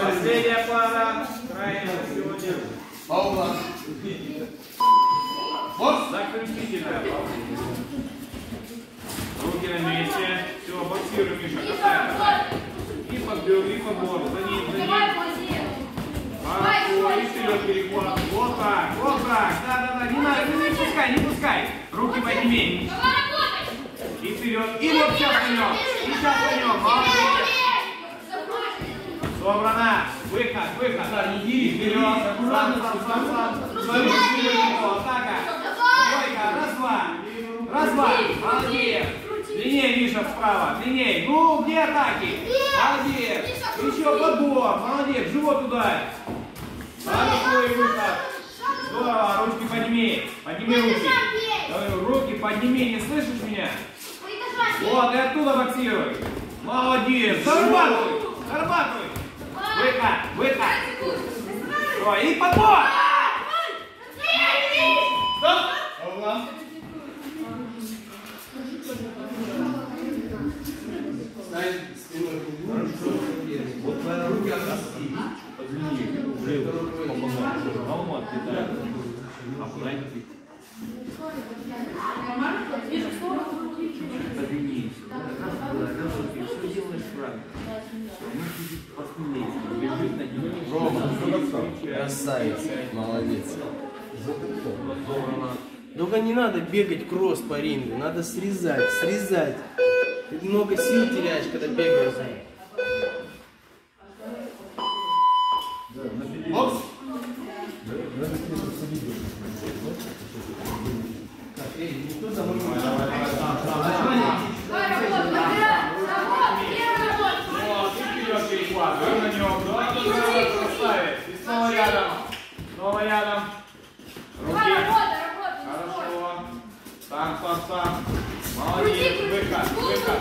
Последняя пара. Крайняя сегодня. Паула. Бокс. Заключительная пара. Руки на месте. Все, боксируй, Миша. Касай. И подбил, и подбор. За ним, за ним. Хорошо, и вперед перехват. Вот так, вот так. Да, да, да. Не надо, не пускай, не пускай. Руки подними. И вперед. И вот сейчас на нем. И сейчас на нем. Молодец. Собрано. Выход, выход. Да, дери. Вперед. Сам, сам, сам, сам. Смотри. Атака. Двойка. Раз, два. Раз, два. Молодец. Длиннее, Миша, справа. Длиннее. Ну, где атаки? Молодец. Еще подбор. Молодец. Живот туда. Хорошо и выход. Здорово. Ручки подними. Подними руки. Руки подними. Не слышишь меня? Вот, и оттуда боксируй. Молодец. Зарабатывай. Зарабатывай. Выход. Выход. Все, и подбор. Стоп. Паула. Стань спиной к углу. Вот твоя рука отрасли. Красавец, молодец. Только не надо бегать кросс по рингу, надо срезать, срезать. Ты много сил теряешь, когда бегаешь. Бокс. Эй, никто за мной не Вот, и вперед перехватывай на нем. Да, да, да, красавец. Снова рядом. Снова рядом. Руки. Хорошо. Сам, сам, сам. Молодец. Выход, выход.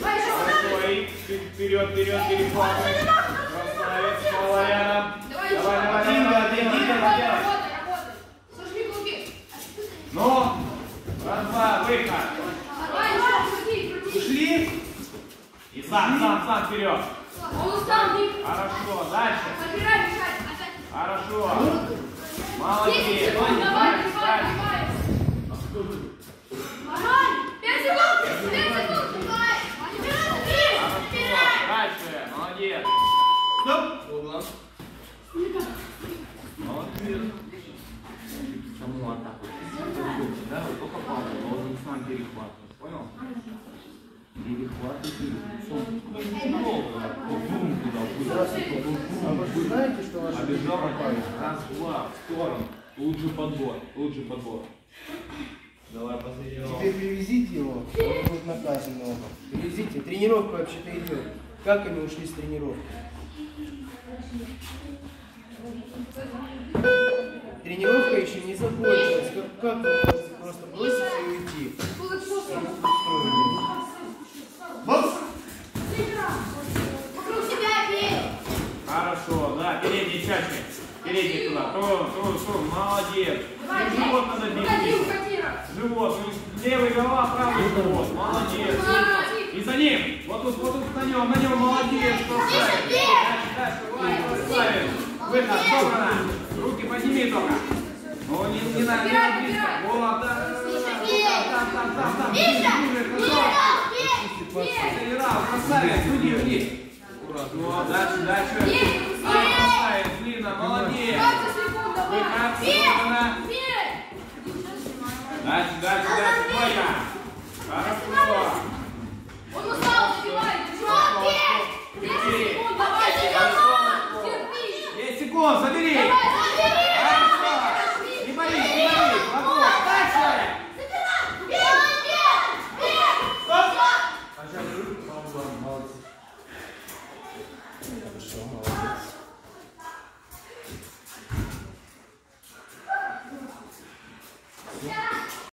Хорошо, и вперед, вперед, перехватывай. Красавец, снова рядом. Давай, давай, давай, делай, делай, делай. Ну, раз, два, выход. Ушли. И сам, сам, сам вперед. Хорошо, дальше. Хорошо. Молодец. Дальше, дальше. Хорошо, дальше. Молодец. Стоп. Паула. Молодец. Саму атаку. Да, вот только Павел должен сам перехватывать. Понял? Перехватывай. Туда, А вы знаете, что ваши Обежал раз, два, в сторону. Лучший подбор, лучший подбор. Давай последний. Теперь привезите его, он будет наказан много. Привезите. Тренировка вообще-то идет. Как они ушли с тренировки? Тренировка еще не закончилась. Как, как просто броситься и уйти? Бокс. Хорошо, да, передний туда. Трон, трон, трон, молодец. И живот надо бить. Живот, ну, левый голова, правый живот. Молодец. И за ним. Вот тут, вот тут на нем, на нем молодец. Красавец. Дальше, дальше, давай, красавец. Выход, собрано. Руки подними только. Ну, не, не надо, не надо близко. Вот, да. Там, там, там, там. Ближе, ближе, красавец. Тренировал, красавец, уйди, уйди секунда, молодец. 20 секунд, давай. 15 секунд. Бей, бей. Дальше, дальше, дальше, спокойно. Хорошо. Он устал, забивай. Молодец. 10 давай. Терпи. секунд, забери. Давай, забери. Хорошо. Не борись, не борись. Молодец. Дальше. Молодец. Стоп. Молодец. Хорошо, молодец.